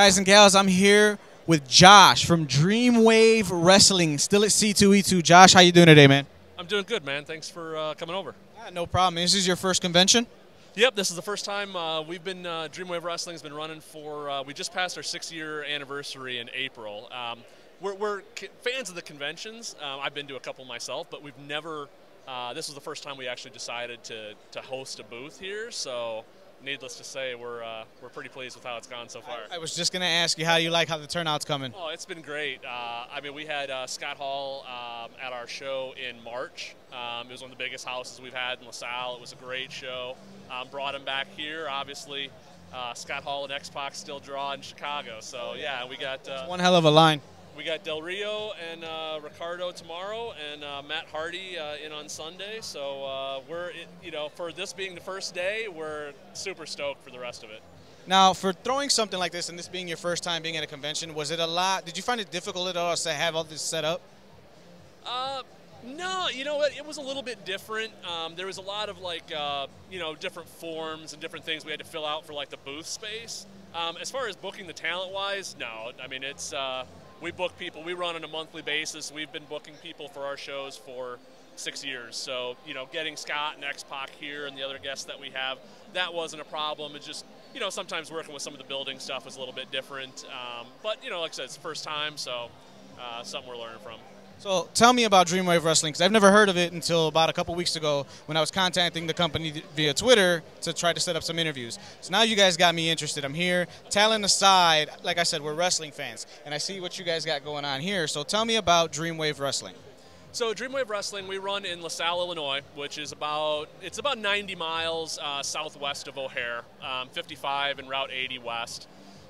Guys and gals, I'm here with Josh from Dreamwave Wrestling, still at C2E2. Josh, how you doing today, man? I'm doing good, man. Thanks for uh, coming over. Ah, no problem. This is your first convention? Yep, this is the first time uh, we've been uh, Dreamwave Wrestling has been running for. Uh, we just passed our six-year anniversary in April. Um, we're, we're fans of the conventions. Um, I've been to a couple myself, but we've never. Uh, this was the first time we actually decided to to host a booth here. So needless to say, we're uh, we're pretty pleased with how it's gone so far. I, I was just going to ask you how you like how the turnout's coming. Oh, it's been great. Uh, I mean, we had uh, Scott Hall um, at our show in March. Um, it was one of the biggest houses we've had in LaSalle. It was a great show. Um, brought him back here, obviously. Uh, Scott Hall and X Pac still draw in Chicago, so yeah, we got uh, one hell of a line we got Del Rio and uh, Ricardo tomorrow, and uh, Matt Hardy uh, in on Sunday. So uh, we're, you know, for this being the first day, we're super stoked for the rest of it. Now, for throwing something like this and this being your first time being at a convention, was it a lot? Did you find it difficult at all to have all this set up? Uh, no, you know what? It was a little bit different. Um, there was a lot of like, uh, you know, different forms and different things we had to fill out for like the booth space. Um, as far as booking the talent wise, no. I mean, it's uh, we book people. We run on a monthly basis. We've been booking people for our shows for six years. So, you know, getting Scott and X Pac here and the other guests that we have, that wasn't a problem. It's just, you know, sometimes working with some of the building stuff was a little bit different. Um, but, you know, like I said, it's the first time, so uh, something we're learning from. So tell me about Dreamwave Wrestling because I've never heard of it until about a couple weeks ago when I was contacting the company via Twitter to try to set up some interviews. So now you guys got me interested. I'm here. Talent aside, like I said, we're wrestling fans, and I see what you guys got going on here. So tell me about Dreamwave Wrestling. So Dreamwave Wrestling, we run in LaSalle, Illinois, which is about it's about 90 miles uh, southwest of O'Hare, um, 55 and Route 80 west.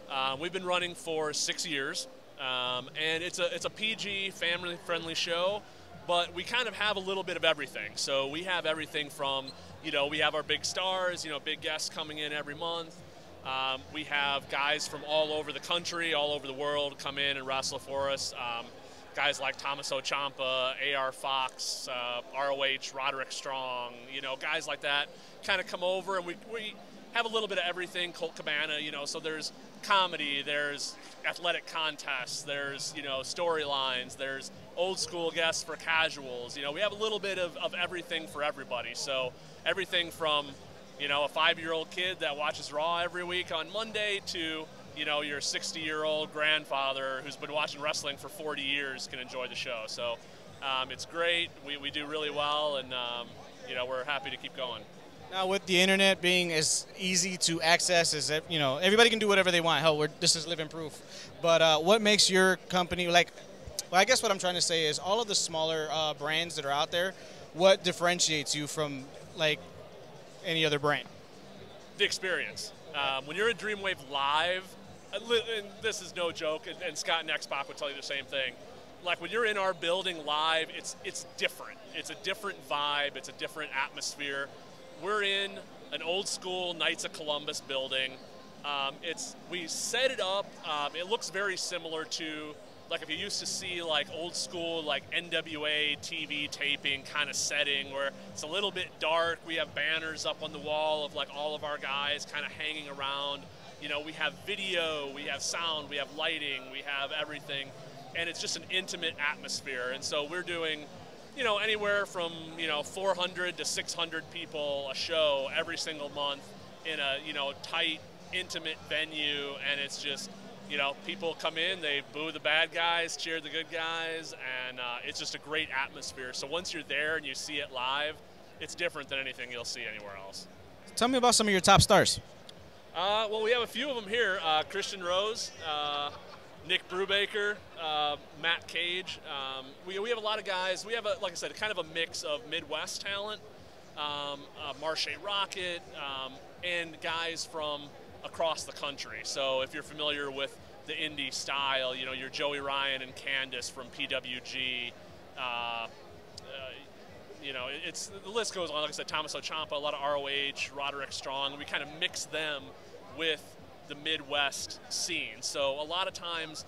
Uh, we've been running for six years. Um, and it's a, it's a PG, family friendly show, but we kind of have a little bit of everything. So we have everything from, you know, we have our big stars, you know, big guests coming in every month. Um, we have guys from all over the country, all over the world come in and wrestle for us. Um, guys like Tommaso Ciampa, AR Fox, uh, ROH, Roderick Strong, you know, guys like that kind of come over and we, we have a little bit of everything. Colt Cabana, you know, so there's comedy, there's athletic contests, there's you know storylines, there's old school guests for casuals. You know, we have a little bit of, of everything for everybody. So everything from you know a five-year-old kid that watches Raw every week on Monday to you know your 60-year-old grandfather who's been watching wrestling for 40 years can enjoy the show. So um, it's great. We, we do really well, and um, you know we're happy to keep going. Now, with the internet being as easy to access as you know, everybody can do whatever they want. Hell, we're this is living proof. But uh, what makes your company like? Well, I guess what I'm trying to say is all of the smaller uh, brands that are out there. What differentiates you from like any other brand? The experience. Um, when you're at Dreamwave Live, uh, and this is no joke, and Scott and X Pac would tell you the same thing. Like when you're in our building live, it's it's different. It's a different vibe. It's a different atmosphere we're in an old school Knights of Columbus building. Um, it's we set it up. Um, it looks very similar to like if you used to see like old school like NWA TV taping kind of setting where it's a little bit dark. We have banners up on the wall of like all of our guys kind of hanging around. You know, we have video, we have sound, we have lighting, we have everything, and it's just an intimate atmosphere. And so we're doing you know, anywhere from, you know, 400 to 600 people a show every single month in a, you know, tight, intimate venue. And it's just, you know, people come in, they boo the bad guys, cheer the good guys, and uh, it's just a great atmosphere. So once you're there and you see it live, it's different than anything you'll see anywhere else. Tell me about some of your top stars. Uh, well, we have a few of them here. Uh, Christian Rose, uh, Nick Brubaker, uh, Matt Cage. Um, we, we have a lot of guys. We have, a, like I said, kind of a mix of Midwest talent, um, uh, Marshe Rockett, um, and guys from across the country. So if you're familiar with the indie style, you know, your Joey Ryan and Candice from PWG. Uh, uh, you know, it's the list goes on. Like I said, Tommaso Ciampa, a lot of ROH, Roderick Strong. We kind of mix them with the Midwest scene. So a lot of times,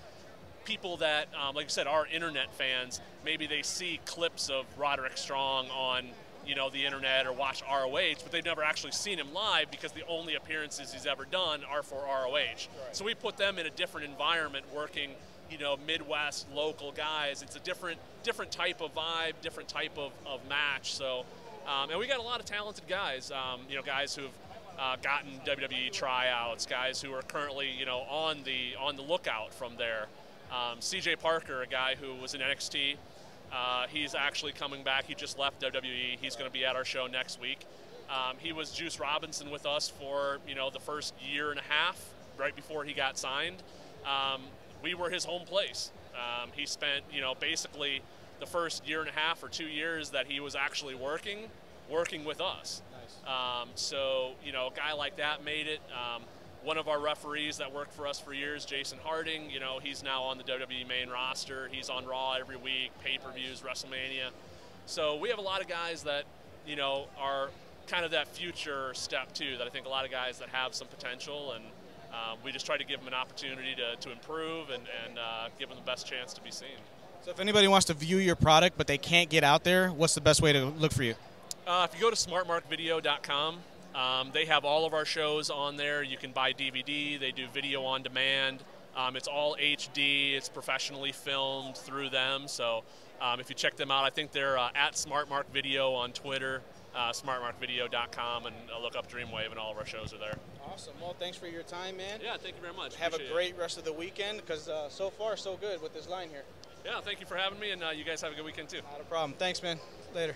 people that, um, like I said, are internet fans, maybe they see clips of Roderick Strong on you know, the internet or watch ROH, but they've never actually seen him live because the only appearances he's ever done are for ROH. Right. So we put them in a different environment, working, you know, Midwest local guys. It's a different different type of vibe, different type of, of match. So, um, and we got a lot of talented guys. Um, you know, guys who've uh, gotten WWE tryouts, guys who are currently, you know, on the on the lookout from there. Um, C.J. Parker, a guy who was in NXT. Uh, he's actually coming back. He just left WWE. He's going to be at our show next week. Um, he was Juice Robinson with us for you know the first year and a half, right before he got signed. Um, we were his home place. Um, he spent you know basically the first year and a half or two years that he was actually working, working with us. Um, so you know a guy like that made it. Um, one of our referees that worked for us for years, Jason Harding, you know, he's now on the WWE main roster. He's on Raw every week, pay-per-views, WrestleMania. So we have a lot of guys that, you know, are kind of that future step too. That I think a lot of guys that have some potential, and um, we just try to give them an opportunity to, to improve and, and uh, give them the best chance to be seen. So if anybody wants to view your product but they can't get out there, what's the best way to look for you? Uh, if you go to smartmarkvideo.com, um, they have all of our shows on there. You can buy DVD. They do video on demand. Um, it's all HD. It's professionally filmed through them. So um, if you check them out, I think they're uh, at SmartMark Video on Twitter, uh, smartmarkvideo.com, and uh, look up Dreamwave, and all of our shows are there. Awesome. Well, thanks for your time, man. Yeah, thank you very much. Have Appreciate a great it. rest of the weekend because uh, so far so good with this line here. Yeah, thank you for having me, and uh, you guys have a good weekend too. Not a problem. Thanks, man. Later.